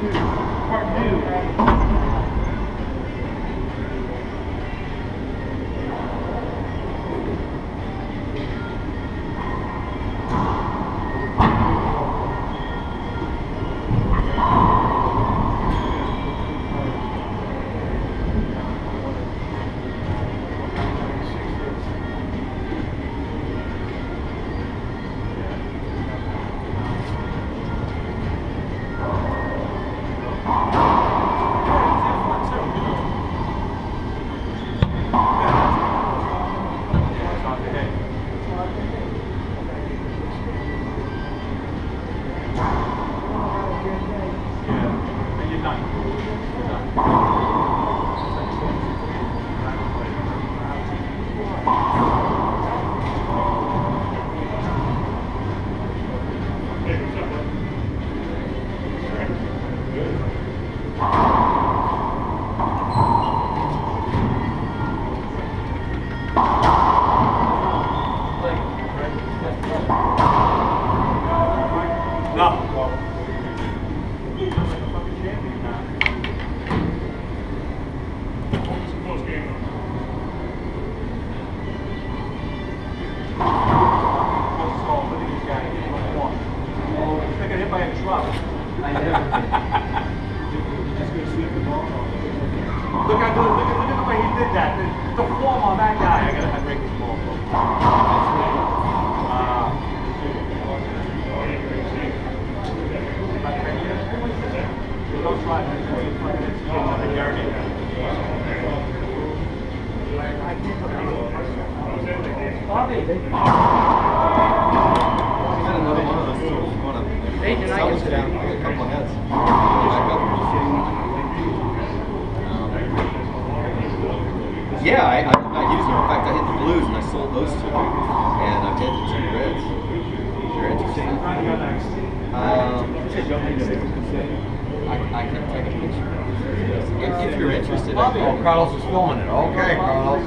two. Part two. Look at the look at look at the way he did that. The, the form on that guy. I gotta I break his ball. Uh, don't try to Yeah, I, not them. In fact, I hit the blues and I sold those two, and I've reds. If you're interested, um, I, I can take a picture. If you're interested, Oh, Carlos is filming it. Okay, Carlos.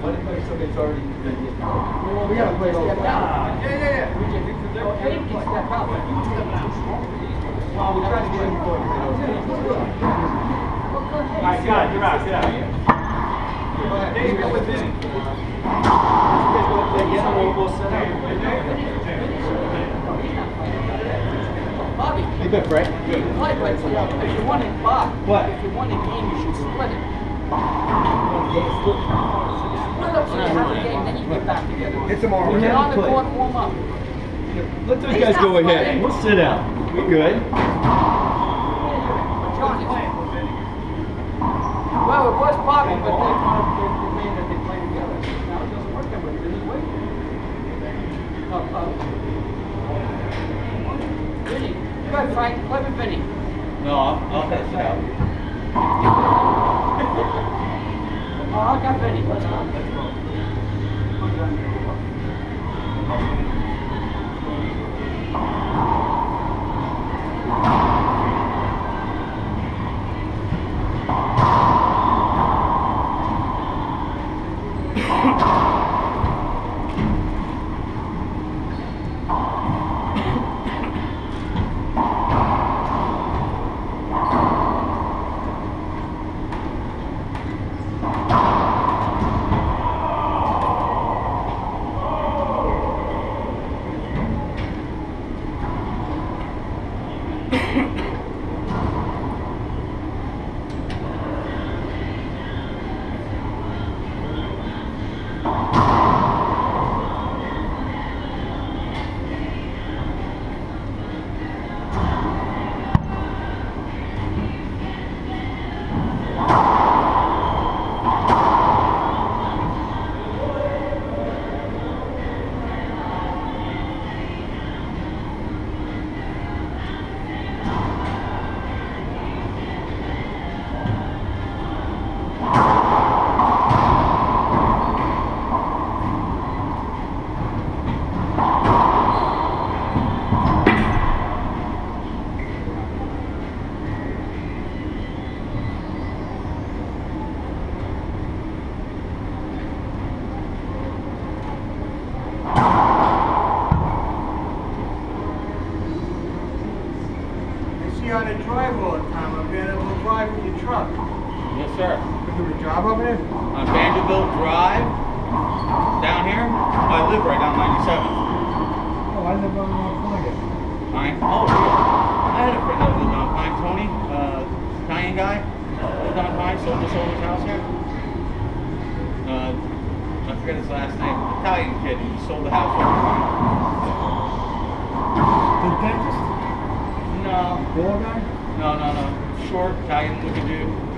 What if somebody's already been hit? Well, we gotta play step out. Ah, yeah, yeah, yeah. We can, well, Abe can step out, but you step out. Well, we tried to get him for. All right, got it. You're out. Get out. Dave, go with Vinny. Yeah, we'll, we'll set up. Bobby, Hey, good, Frank. you play, but if you want it, Bob. What? If you want a game, you should split it. Split up so you have a game, then you get back together. It's tomorrow. Get on the court warm up. Let those guys go ahead. We'll sit down. We're good. Well, it was Bobby, but they, they, they made that they play together. Now it doesn't work that way, because he's waiting. Uh, uh, Vinny, go ahead, Frank, play with Vinny. No, I'll, I'll head it out. Oh, I got Vinny, let's go. Let's go. from Fine. Oh. I had a friend that was in Mount Tony, uh, Italian guy. Lived on Pine, sold the soldier's house here. Uh, I forget his last name. Italian kid. He sold the house over Pine. The dentist? No. Ball guy? No, no, no. Short, Italian looking dude.